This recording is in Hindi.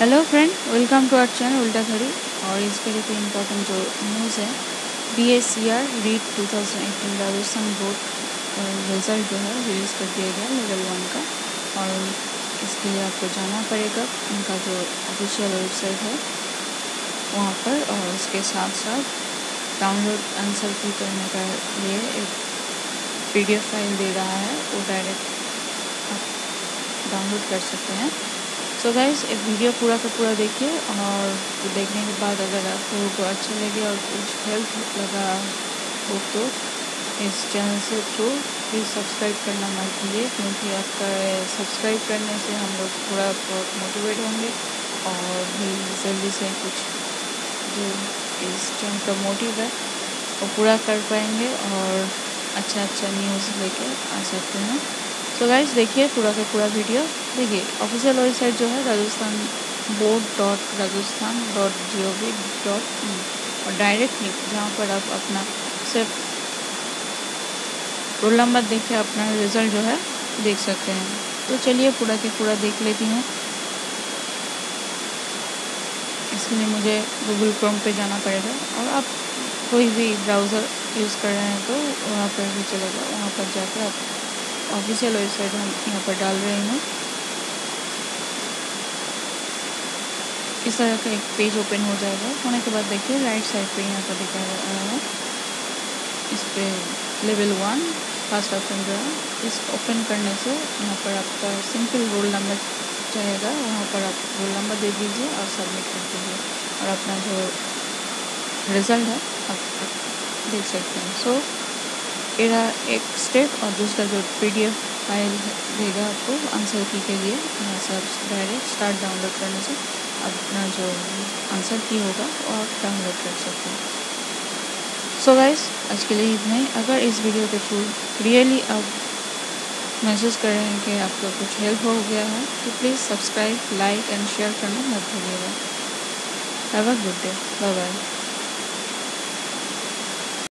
Hello friend welcome to our channel Ulta Ghadi और इसके लिए इम्पोर्टेंट जो न्यूज़ है B S C R read two thousand eighteen Rajasthan board result जो है रिलीज़ कर दिया गया लेवल वन का। और इसके लिए आपको जाना पड़ेगा। उनका जो ऑफिशियल वेबसाइट है, वहाँ पर। और उसके साथ साथ डाउनलोड आंसर की करने का लिए एक पीडीएफ फ़ाइल दे रहा है। वो डायरेक्ट आप डाउनलोड कर सकते हैं। सो गाइस एक वीडियो पूरा का पूरा देखिए और देखने के बाद अगर आपको को अच्छा लगे और कुछ हेल्प लगा हो तो इस चैनल से थ्रू प्लीज़ सब्सक्राइब करना मत भूलिए, क्योंकि आपका सब्सक्राइब करने से हम लोग थोड़ा बहुत मोटिवेट होंगे और भी जल्दी से कुछ जो इस चैनल का मोटिव है वो पूरा कर पाएँगे और अच्छा अच्छा न्यूज़ लेके आ सकते हैं। तो गाइज़ देखिए पूरा का पूरा वीडियो देखिए ऑफिशियल वेबसाइट जो है, Rajasthan board dot Rajasthan dot G O V dot in और डायरेक्ट लिंक जहाँ पर आप अपना सिर्फ़ रोल नंबर देख के अपना रिज़ल्ट जो है, देख सकते हैं। तो चलिए पूरा के पूरा देख लेती हूँ। इसके लिए मुझे गूगल क्रोम पे जाना पड़ेगा। और आप कोई भी ब्राउज़र यूज़ कर रहे हैं तो वहाँ पर भी चलेगा। वहाँ पर जाकर आप ऑफिशियल वेबसाइट हम यहाँ पर डाल रहे हैं। इस तरह का एक पेज ओपन हो जाएगा। होने के बाद देखिए राइट साइड पे यहाँ पर दिखा रहा है। इस पे लेवल वन फ़र्स्ट ऑप्शन जो है इस ओपन करने से यहाँ पर आपका सिंपल रोल नंबर चाहेगा वहाँ पर आप रोल नंबर दे दीजिए और सबमिट कर दीजिए। और अपना जो रिज़ल्ट है आप देख सकते हैं। सो so, मेरा एक स्टेप और दूसरा जो पीडीएफ फ़ाइल देगा आपको आंसर की के लिए यहाँ से आप डायरेक्ट स्टार्ट डाउनलोड करने से अपना जो आंसर की होगा वो आप डाउनलोड कर सकते हैं। सो गाइस आज के लिए इतना ही। अगर इस वीडियो के थ्रू रियली आप महसूस कर रहे हैं कि आपका कुछ हेल्प हो गया है तो please subscribe like and share करना मत भूलिएगा। Have a good day bye bye